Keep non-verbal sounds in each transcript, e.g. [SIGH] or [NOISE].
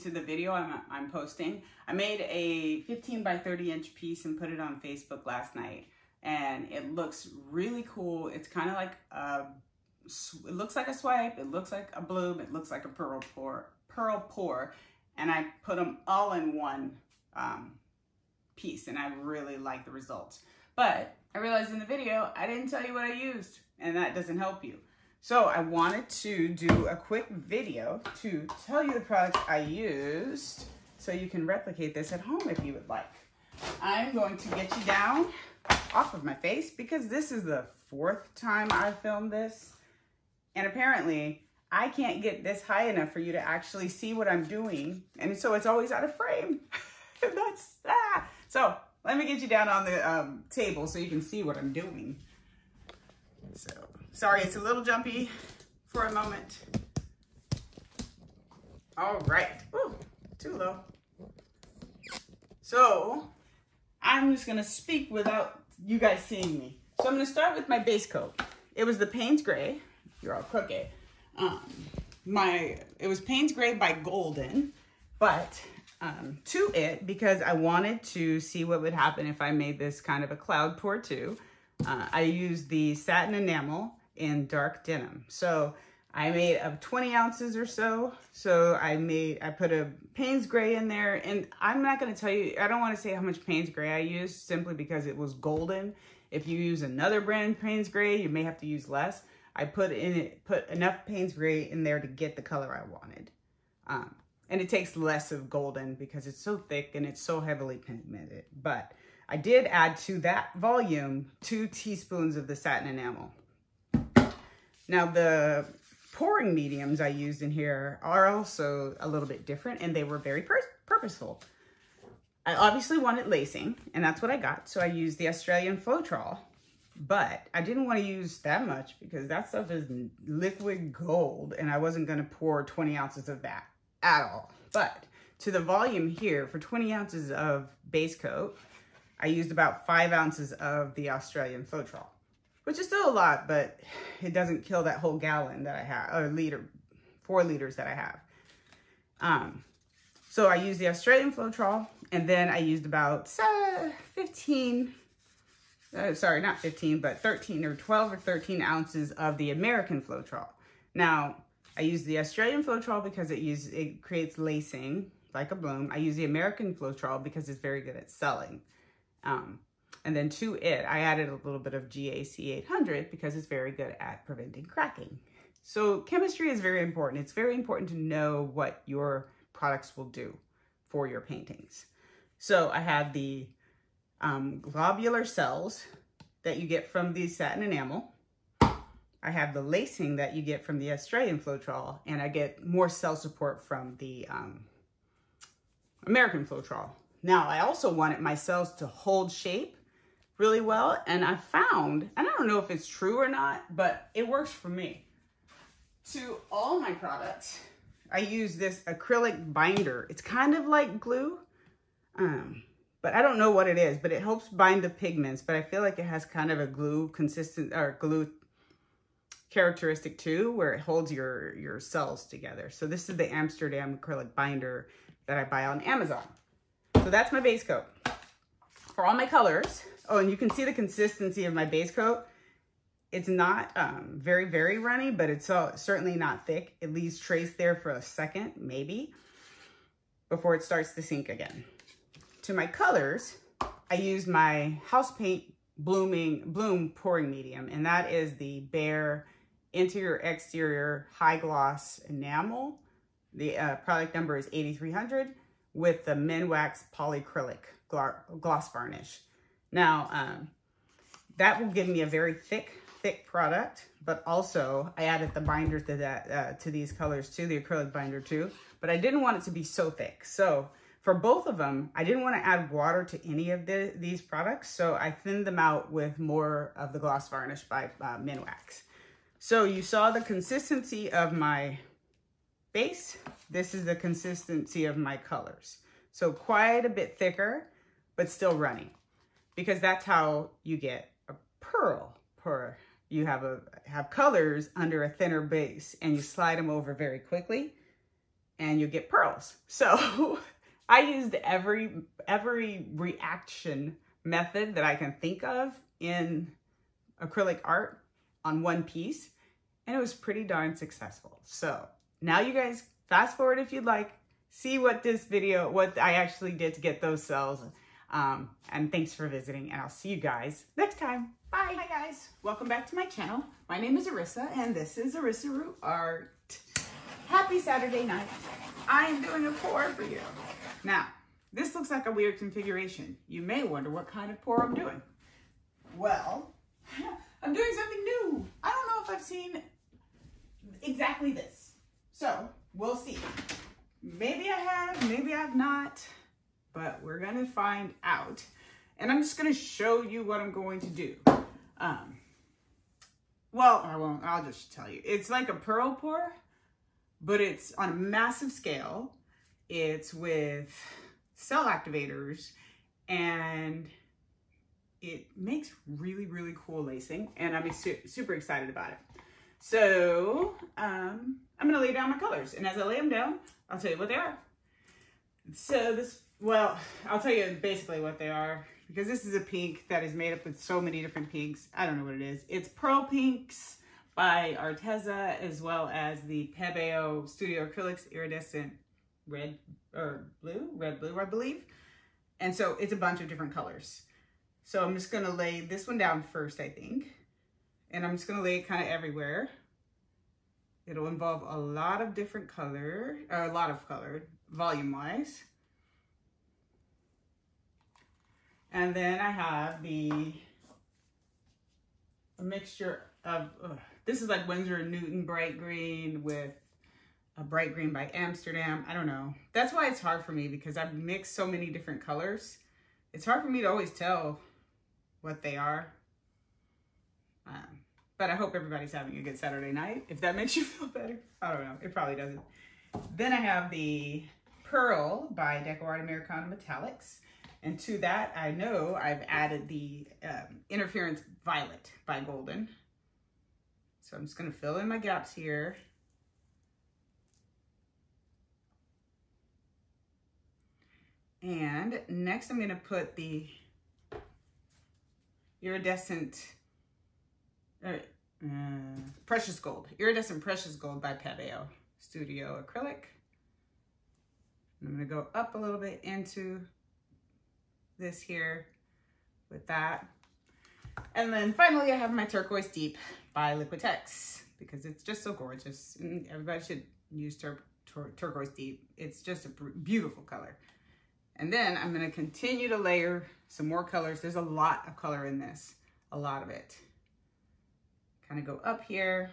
to the video I'm, I'm posting. I made a 15 by 30 inch piece and put it on Facebook last night. And it looks really cool. It's kind of like a, it looks like a swipe, it looks like a bloom, it looks like a pearl pour, pearl pour. And I put them all in one um, piece and I really like the results. But I realized in the video, I didn't tell you what I used and that doesn't help you. So I wanted to do a quick video to tell you the products I used so you can replicate this at home if you would like. I'm going to get you down off of my face because this is the fourth time I filmed this. And apparently I can't get this high enough for you to actually see what I'm doing. And so it's always out of frame. [LAUGHS] That's, ah. So let me get you down on the um, table so you can see what I'm doing. So, sorry, it's a little jumpy for a moment. All right. Ooh, too low. So, I'm just going to speak without you guys seeing me. So, I'm going to start with my base coat. It was the Payne's Gray. You're all crooked. Um, my, it was Payne's Gray by Golden, but um, to it because I wanted to see what would happen if I made this kind of a cloud pour too. Uh, I used the satin enamel in dark denim. So I made of 20 ounces or so. So I made, I put a Payne's Gray in there and I'm not going to tell you, I don't want to say how much Payne's Gray I used simply because it was golden. If you use another brand Payne's Gray, you may have to use less. I put in it, put enough Payne's Gray in there to get the color I wanted. Um, and it takes less of golden because it's so thick and it's so heavily pigmented. But I did add to that volume two teaspoons of the satin enamel. Now the pouring mediums I used in here are also a little bit different and they were very pur purposeful. I obviously wanted lacing and that's what I got. So I used the Australian Floetrol, but I didn't want to use that much because that stuff is liquid gold and I wasn't going to pour 20 ounces of that at all. But to the volume here, for 20 ounces of base coat, I used about five ounces of the Australian Floetrol, which is still a lot, but it doesn't kill that whole gallon that I have, or liter, four liters that I have. Um, so I used the Australian Floetrol, and then I used about uh, 15, uh, sorry, not 15, but 13 or 12 or 13 ounces of the American Floetrol. Now, I use the Australian Floetrol because it uses it creates lacing like a bloom. I use the American Floetrol because it's very good at selling. Um, and then to it, I added a little bit of GAC 800 because it's very good at preventing cracking. So chemistry is very important. It's very important to know what your products will do for your paintings. So I have the um, globular cells that you get from the satin enamel. I have the lacing that you get from the Australian Floetrol, and I get more cell support from the um, American Floetrol. Now, I also wanted my cells to hold shape really well, and I found, and I don't know if it's true or not, but it works for me. To all my products, I use this acrylic binder. It's kind of like glue, um, but I don't know what it is, but it helps bind the pigments, but I feel like it has kind of a glue consistent, or glue characteristic too, where it holds your, your cells together. So this is the Amsterdam acrylic binder that I buy on Amazon. So that's my base coat. For all my colors, oh, and you can see the consistency of my base coat. It's not um, very, very runny, but it's certainly not thick. It leaves trace there for a second, maybe, before it starts to sink again. To my colors, I use my house paint blooming bloom pouring medium, and that is the Behr interior exterior high gloss enamel. The uh, product number is 8300 with the Minwax polyacrylic gloss varnish. Now, um, that will give me a very thick, thick product, but also I added the binder to that, uh, to these colors too, the acrylic binder too, but I didn't want it to be so thick. So for both of them, I didn't want to add water to any of the, these products, so I thinned them out with more of the gloss varnish by uh, Minwax. So you saw the consistency of my base. This is the consistency of my colors. So quite a bit thicker, but still runny because that's how you get a pearl pour. You have a have colors under a thinner base and you slide them over very quickly and you'll get pearls. [LAUGHS] So I used every, every reaction method that I can think of in acrylic art on one piece and it was pretty darn successful. So now you guys fast forward if you'd like, see what this video, what I actually did to get those cells. Um, and thanks for visiting and I'll see you guys next time. Bye. Hi guys, welcome back to my channel. My name is Arisa and this is Arisa Roo Art. Happy Saturday night. I am doing a pour for you. Now, this looks like a weird configuration. You may wonder what kind of pour I'm doing. Well, [LAUGHS] I'm doing something new. I don't know if I've seen exactly this. So, we'll see. Maybe I have, maybe I've not, but we're gonna find out. And I'm just gonna show you what I'm going to do. Um, well, I won't, I'll just tell you. It's like a pearl pour, but it's on a massive scale. It's with cell activators and it makes really, really cool lacing and I'm su super excited about it. So um, I'm gonna lay down my colors and as I lay them down, I'll tell you what they are. So this, well, I'll tell you basically what they are because this is a pink that is made up with so many different pinks. I don't know what it is. It's Pearl Pinks by Arteza as well as the Pebeo Studio Acrylics Iridescent Red or Blue, Red Blue, I believe. And so it's a bunch of different colors. So I'm just gonna lay this one down first, I think. And I'm just gonna lay it kind of everywhere. It'll involve a lot of different color, or a lot of color, volume-wise. And then I have the mixture of, this is like Winsor Newton bright green with a bright green by Amsterdam. I don't know. That's why it's hard for me because I've mixed so many different colors. It's hard for me to always tell what they are. Um, but I hope everybody's having a good Saturday night. If that [LAUGHS] makes you feel better. I don't know. It probably doesn't. Then I have the Pearl by DecoArt Americana Metallics. And to that, I know I've added the um, Interference Violet by Golden. So I'm just going to fill in my gaps here. And next I'm going to put the iridescent, uh, uh, precious gold, iridescent precious gold by Pebeo Studio Acrylic. I'm to go up a little bit into this here with that. And then finally I have my turquoise deep by Liquitex because it's just so gorgeous. And everybody should use tur tur turquoise deep. It's just a beautiful color. And then I'm gonna continue to layer some more colors. There's a lot of color in this, a lot of it. Kind of go up here.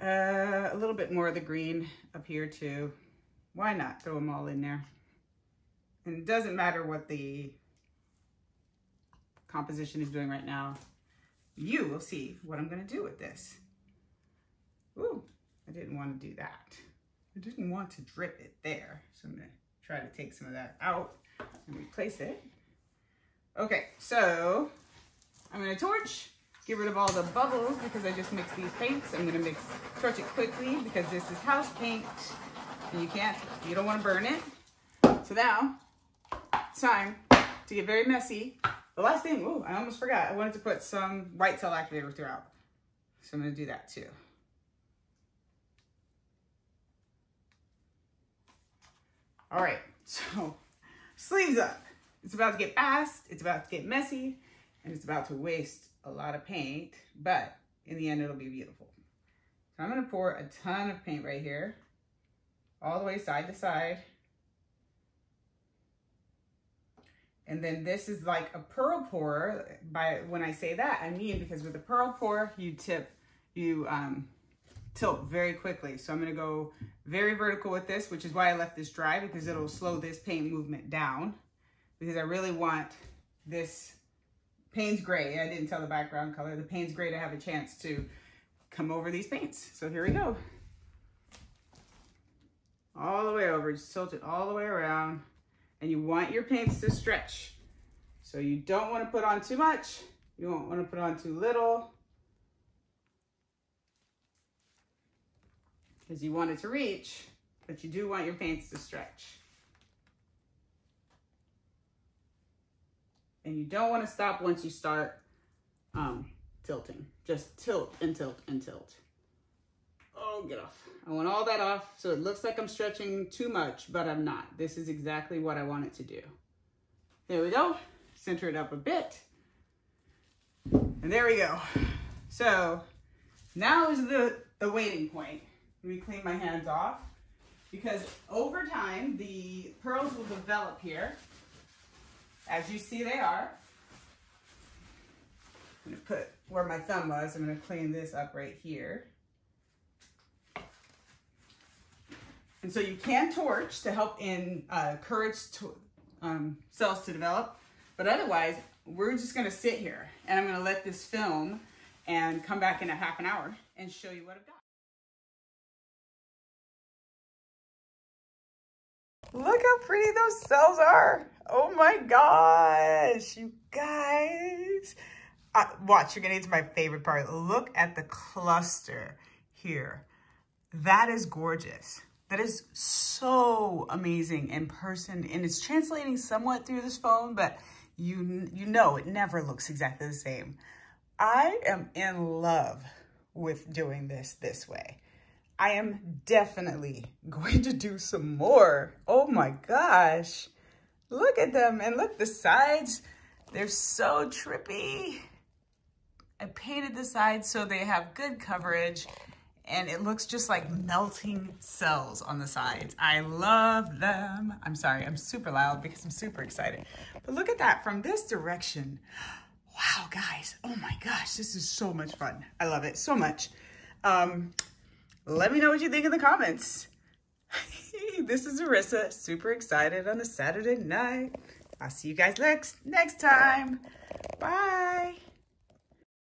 Uh, a little bit more of the green up here too. Why not throw them all in there? And it doesn't matter what the composition is doing right now. You will see what I'm gonna do with this. Ooh, I didn't want to do that. I didn't want to drip it there. So I'm gonna try to take some of that out and replace it. Okay, so I'm gonna torch, get rid of all the bubbles because I just mixed these paints. I'm gonna mix, torch it quickly because this is house paint and you can't, you don't wanna burn it. So now, time to get very messy. The last thing, oh, I almost forgot. I wanted to put some white cell activator throughout. So I'm gonna do that too. All right, [LAUGHS] so sleeves up. It's about to get fast, it's about to get messy, and it's about to waste a lot of paint, but in the end, it'll be beautiful. So I'm gonna pour a ton of paint right here, all the way side to side. And then this is like a pearl pour. By when I say that, I mean because with a pearl pour, you tip, you um, tilt very quickly. So I'm gonna go very vertical with this, which is why I left this dry because it'll slow this paint movement down because I really want this Payne's Gray. I didn't tell the background color. The Payne's Gray to have a chance to come over these paints. So here we go. All the way over, just tilt it all the way around. And you want your paints to stretch. So you don't want to put on too much. You don't want to put on too little. because you want it to reach, but you do want your paints to stretch. And you don't want to stop once you start um, tilting. Just tilt and tilt and tilt. Oh, get off. I want all that off so it looks like I'm stretching too much, but I'm not. This is exactly what I want it to do. There we go. Center it up a bit. And there we go. So now is the, the waiting point. Let me clean my hands off because over time the pearls will develop here. As you see they are. I'm gonna put where my thumb was, I'm gonna clean this up right here. And so you can torch to help in uh, encourage to, um, cells to develop, but otherwise we're just gonna sit here and I'm gonna let this film and come back in a half an hour and show you what I've got. Look how pretty those cells are. Oh my gosh, you guys. Uh, watch, you're gonna get to my favorite part. Look at the cluster here. That is gorgeous. That is so amazing in person and it's translating somewhat through this phone, but you, you know it never looks exactly the same. I am in love with doing this this way. I am definitely [LAUGHS] going to do some more. Oh my gosh. Look at them and look the sides. They're so trippy. I painted the sides so they have good coverage and it looks just like melting cells on the sides. I love them. I'm sorry, I'm super loud because I'm super excited. But look at that from this direction. Wow, guys, oh my gosh, this is so much fun. I love it so much. Um, let me know what you think in the comments. [LAUGHS] this is Arisa, super excited on a Saturday night. I'll see you guys next, next time. Bye.